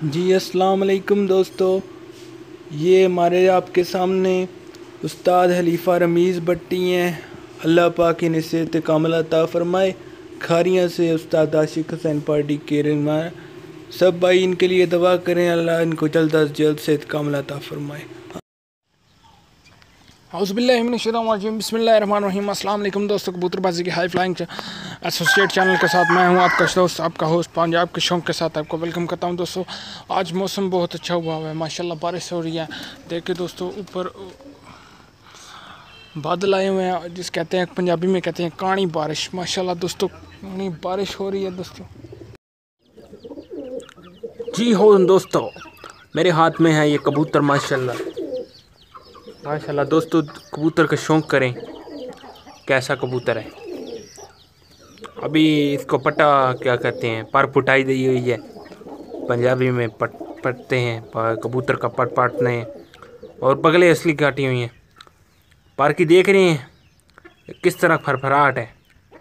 जी, अस्सलाम वालेकुम दोस्तों। ये हमारे आपके सामने उस्ताद हलीफ़ा रमीज़ भट्टी हैं। अल्लाह पाक इन्हें सेहत कामला अता फरमाए। खारियाँ से उस्ताद आशिक हुसैन पार्टी के रहनुमा सब भाई इनके लिए दवा करें, अल्लाह इनको जल्द अज जल्द सेहत अता ता फरमाए बसमीम दोस्तों, कबूतरबाजी की हाई फ्लाइंग एसोसिएट चैनल के साथ मैं हूँ आपका दोस्त, आपका होस्ट पंजाब के शौक के साथ आपको वेलकम करता हूँ दोस्तों। आज मौसम बहुत अच्छा हुआ है, माशाल्लाह बारिश हो रही है। देखिए दोस्तों, ऊपर बादल आए हुए हैं, जिस कहते हैं, पंजाबी में कहते हैं काणी बारिश। माशाल्लाह दोस्तों काणी बारिश हो रही है दोस्तों। जी हो दोस्तों, मेरे हाथ में है ये कबूतर, माशाल्लाह। माशाल्लाह, दोस्तों, कबूतर का शौक़ करें, कैसा कबूतर है। अभी इसको पटा क्या कहते हैं, पर पुटाई दी हुई है। पंजाबी में पट, पटते हैं कबूतर का पट पाटने और बगले असली काटी हुई हैं। पार की देख रहे हैं, किस तरह फरफराहट है।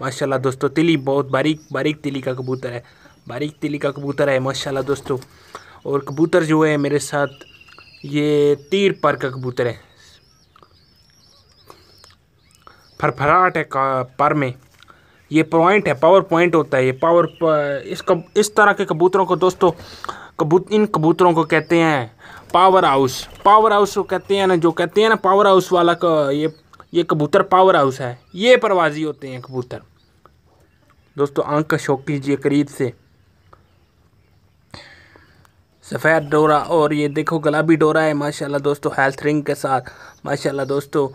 माशाल्लाह, दोस्तों, तिली बहुत बारीक बारीक तिली का कबूतर है। बारीक तिली का कबूतर है, माशाल्लाह, दोस्तों। और कबूतर जो है, मेरे साथ, ये तीर पर का कबूतर है। फरफराहट है पर में। ये पॉइंट है पावर पॉइंट होता है ये। पावर इस कब इस तरह के कबूतरों को दोस्तों, कबूत, इन कबूतरों को कहते हैं पावर हाउस पावर हाउस को कहते हैं ना, जो कहते हैं ना पावर हाउस वाला का, ये ये कबूतर पावर हाउस है। ये परवाजी होते हैं कबूतर। दोस्तों, आँख का शौक कीजिए करीब से। सफ़ेद डोरा, और ये देखो गुलाबी डोरा है, माशाल्लाह दोस्तों हेल्थ रिंग के साथ। माशाल्लाह दोस्तों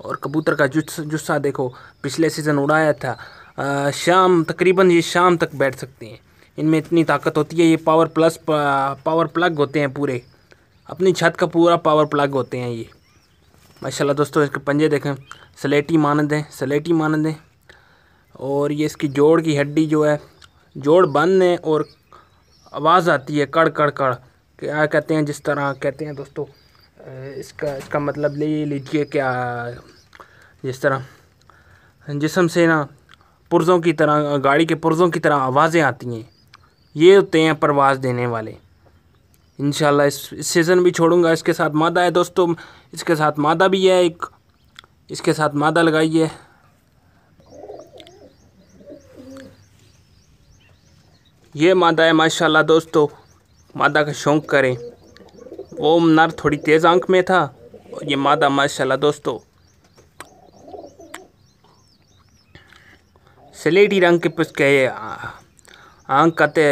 और कबूतर का जुस्सा जुस्सा देखो पिछले सीज़न उड़ाया था। आ, शाम तकरीबन ये शाम तक बैठ सकते हैं। इनमें इतनी ताकत होती है ये पावर प्लस पावर प्लग होते हैं पूरे। अपनी छत का पूरा पावर प्लग होते हैं ये। माशाल्लाह दोस्तों इसके पंजे देखें। सलेटी मानद हैं सलेटी मानद हैं। और ये इसकी जोड़ की हड्डी जो है जोड़ बंद है और आवाज़ आती है कड़ कड़ कड़। क्या कहते हैं जिस तरह कहते हैं दोस्तों? इसका इसका मतलब ले लीजिए क्या जिस तरह जिसम से ना पुर्ज़ों की तरह गाड़ी के पुर्ज़ों की तरह आवाज़ें आती हैं। ये होते हैं परवाज़ देने वाले। इन इस, इस सीज़न भी छोड़ूँगा इसके साथ मादा है दोस्तों इसके साथ मादा भी है एक इसके साथ मादा लगाइए। ये मादा है माशाल्लाह दोस्तों मादा का शौक़ करें। वो नर थोड़ी तेज़ आँख में था। और ये मादा, माशाल्लाह दोस्तों। स्लेटी रंग के पुस्के आँख काते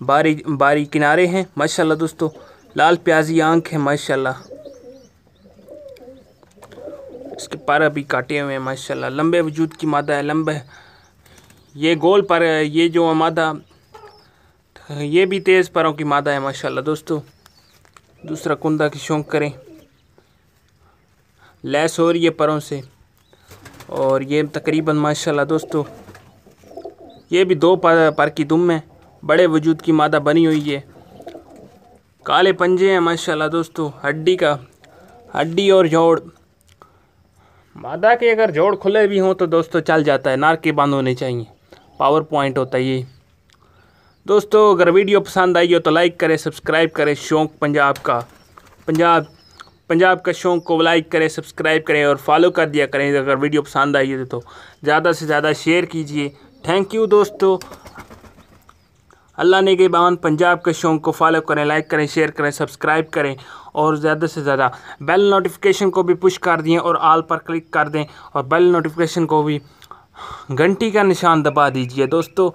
बारी बारी किनारे हैं, माशाल्लाह दोस्तों। लाल प्याजी आँख है, माशाल्लाह। इसके पर भी काटे हुए हैं, माशाल्लाह। लंबे वजूद की मादा है, लंबे। ये गोल पर ये जो मादा ये भी तेज़ परों की मादा है माशाल्लाह दोस्तों। दूसरा कुंदा की शौक करें। लैस हो रही है परों से। और ये तकरीबन माशाल्लाह दोस्तों ये भी दो पर, पर की दुम है। बड़े वजूद की मादा बनी हुई है। काले पंजे हैं माशाल्लाह दोस्तों। हड्डी का हड्डी और जोड़। मादा के अगर जोड़ खुले भी हों तो दोस्तों चल जाता है। नार के बाँध होने चाहिए। पावर पॉइंट होता है ये। दोस्तों, अगर वीडियो पसंद आई हो तो लाइक करें, सब्सक्राइब करें, शौक पंजाब का। पंजाब पंजाब का शौक को लाइक करें, सब्सक्राइब करें और फॉलो कर दिया करें। अगर वीडियो पसंद आई हो तो ज़्यादा से ज़्यादा शेयर कीजिए। थैंक यू दोस्तों। अल्लाह ने के बावन पंजाब के शौक को फॉलो करें, लाइक करें, शेयर करें, सब्सक्राइब करें और ज़्यादा से ज़्यादा बेल नोटिफिकेशन को भी पुश कर दिए और आल पर क्लिक कर दें और बेल नोटिफिकेशन को भी घंटी का निशान दबा दीजिए। दोस्तों